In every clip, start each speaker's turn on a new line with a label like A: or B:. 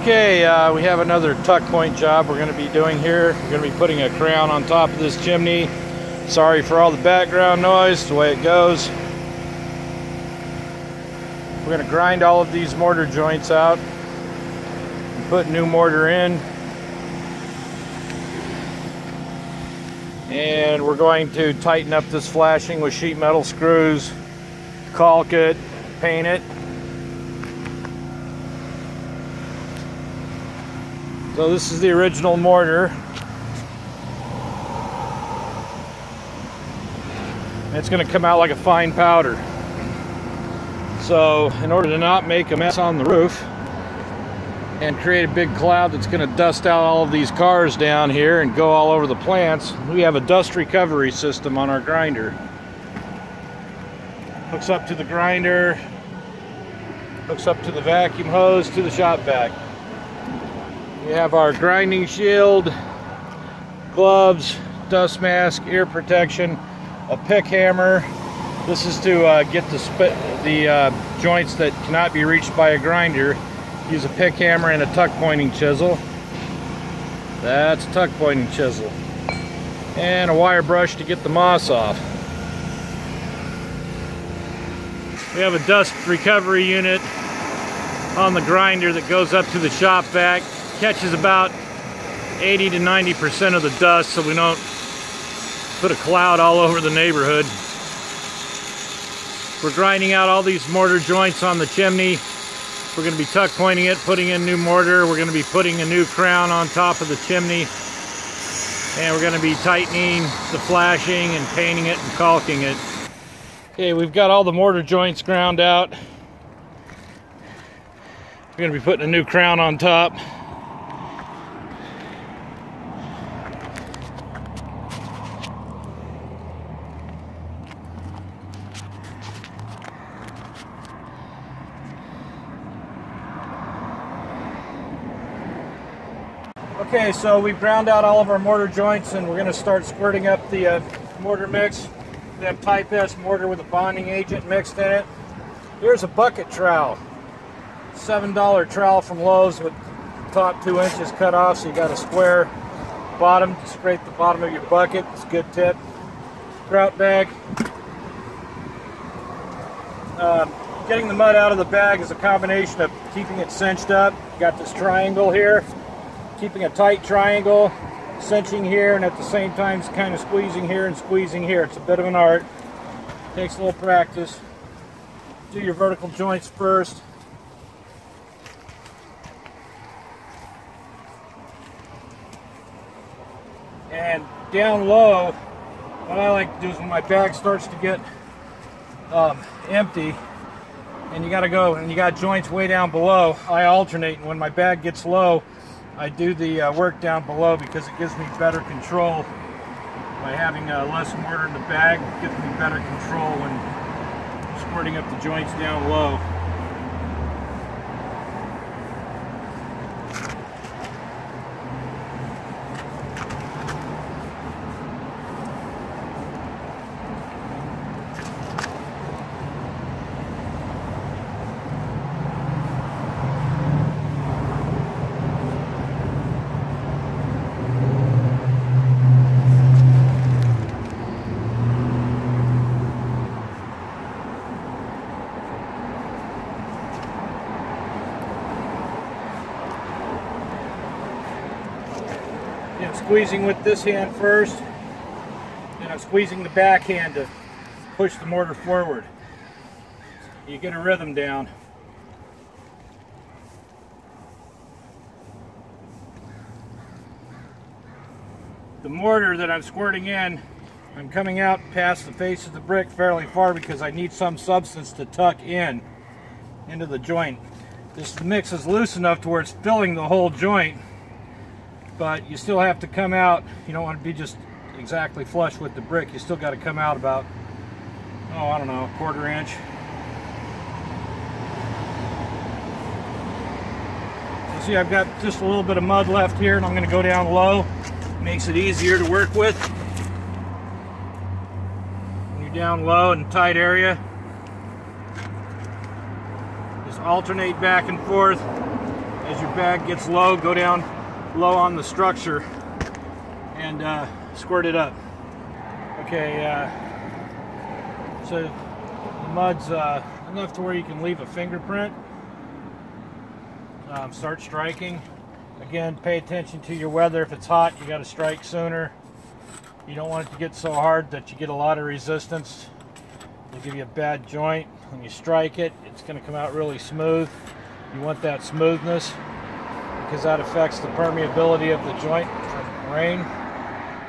A: Okay, uh, we have another tuck point job we're going to be doing here. We're going to be putting a crown on top of this chimney. Sorry for all the background noise, the way it goes. We're going to grind all of these mortar joints out and put new mortar in. And we're going to tighten up this flashing with sheet metal screws, caulk it, paint it. So this is the original mortar. It's going to come out like a fine powder. So in order to not make a mess on the roof and create a big cloud that's going to dust out all of these cars down here and go all over the plants, we have a dust recovery system on our grinder. Hooks up to the grinder, hooks up to the vacuum hose to the shop vac. We have our grinding shield, gloves, dust mask, ear protection, a pick hammer. This is to uh, get the, the uh, joints that cannot be reached by a grinder. Use a pick hammer and a tuck pointing chisel. That's a tuck pointing chisel. And a wire brush to get the moss off. We have a dust recovery unit on the grinder that goes up to the shop vac catches about 80 to 90% of the dust so we don't put a cloud all over the neighborhood. We're grinding out all these mortar joints on the chimney. We're going to be tuck pointing it, putting in new mortar. We're going to be putting a new crown on top of the chimney. And we're going to be tightening the flashing and painting it and caulking it. Okay, we've got all the mortar joints ground out. We're going to be putting a new crown on top. Okay, so we've ground out all of our mortar joints and we're going to start squirting up the uh, mortar mix. That Type S mortar with a bonding agent mixed in it. Here's a bucket trowel. $7 trowel from Lowe's with top two inches cut off so you got a square bottom to scrape the bottom of your bucket. It's a good tip. Grout bag. Uh, getting the mud out of the bag is a combination of keeping it cinched up. Got this triangle here keeping a tight triangle, cinching here, and at the same time kind of squeezing here and squeezing here. It's a bit of an art. Takes a little practice. Do your vertical joints first. And down low, what I like to do is when my bag starts to get um, empty, and you got to go and you got joints way down below, I alternate. And when my bag gets low, I do the uh, work down below because it gives me better control by having uh, less mortar in the bag. It gives me better control when squirting up the joints down low. I'm squeezing with this hand first, and I'm squeezing the back hand to push the mortar forward. You get a rhythm down. The mortar that I'm squirting in, I'm coming out past the face of the brick fairly far because I need some substance to tuck in into the joint. This mix is loose enough to where it's filling the whole joint but you still have to come out. You don't want to be just exactly flush with the brick. You still got to come out about, oh, I don't know, a quarter inch. So see, I've got just a little bit of mud left here, and I'm going to go down low. Makes it easier to work with. When you're down low in a tight area, just alternate back and forth as as your bag gets low, go down low on the structure and uh, squirt it up. Okay, uh, so the mud's uh, enough to where you can leave a fingerprint. Um, start striking. Again, pay attention to your weather. If it's hot, you got to strike sooner. You don't want it to get so hard that you get a lot of resistance. It'll give you a bad joint. When you strike it, it's going to come out really smooth. You want that smoothness because that affects the permeability of the joint rain.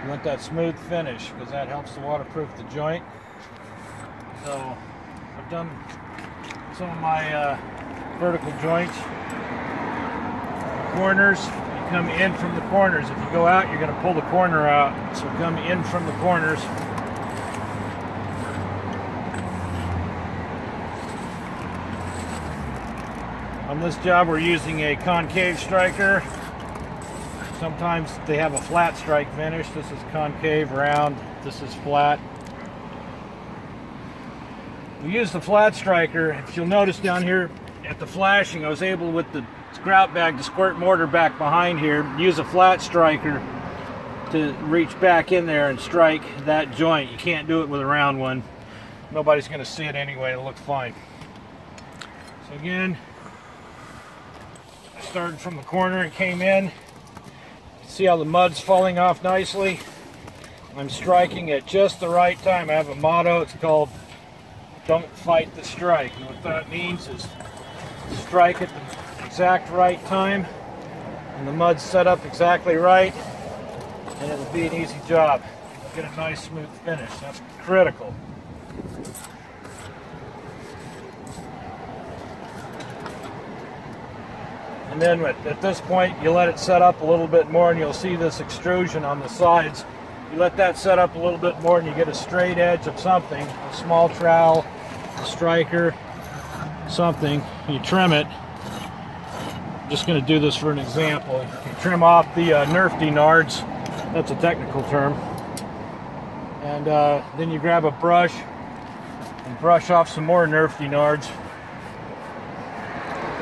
A: You want that smooth finish because that helps to waterproof the joint. So I've done some of my uh, vertical joints. Corners, you come in from the corners. If you go out, you're going to pull the corner out. So come in from the corners. On this job, we're using a concave striker. Sometimes they have a flat strike finish. This is concave, round. This is flat. We use the flat striker. If you'll notice down here at the flashing, I was able with the grout bag to squirt mortar back behind here, use a flat striker to reach back in there and strike that joint. You can't do it with a round one. Nobody's going to see it anyway. It'll look fine. So again, started from the corner and came in. See how the mud's falling off nicely? I'm striking at just the right time. I have a motto. It's called don't fight the strike. And what that means is strike at the exact right time and the mud's set up exactly right and it'll be an easy job. Get a nice smooth finish. That's critical. Then at this point, you let it set up a little bit more and you'll see this extrusion on the sides. You let that set up a little bit more and you get a straight edge of something, a small trowel, a striker, something. You trim it. I'm Just going to do this for an example. You trim off the uh, Nerf Nards. That's a technical term. And uh, then you grab a brush and brush off some more Nerf Nards.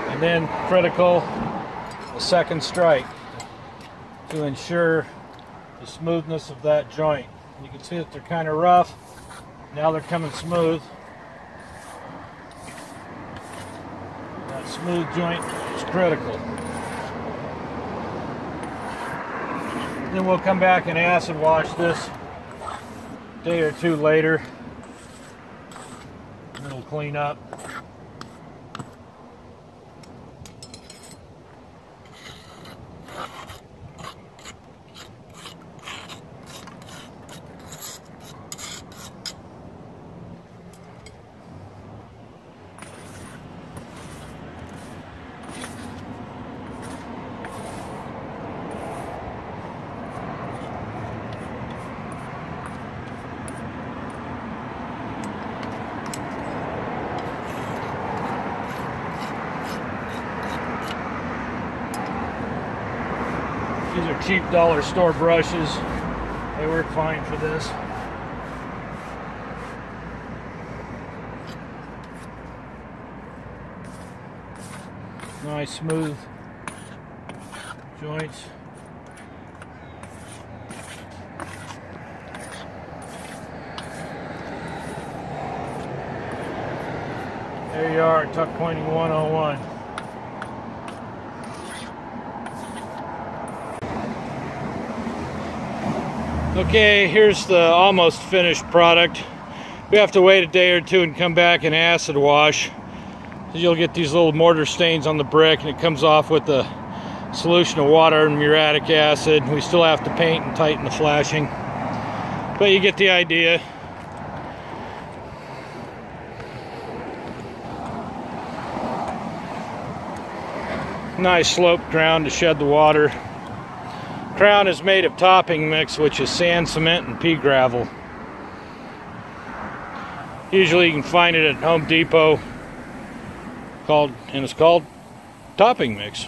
A: And then critical, second strike to ensure the smoothness of that joint. You can see that they're kind of rough. Now they're coming smooth. That smooth joint is critical. Then we'll come back and acid wash this day or two later. It'll clean up. These are cheap dollar store brushes. They work fine for this. Nice smooth joints. There you are, tuck pointing 101. Okay, here's the almost finished product. We have to wait a day or two and come back and acid wash. You'll get these little mortar stains on the brick and it comes off with a solution of water and muriatic acid. We still have to paint and tighten the flashing. But you get the idea. Nice sloped crown to shed the water crown is made of topping mix, which is sand, cement, and pea gravel. Usually you can find it at Home Depot called and it's called topping mix.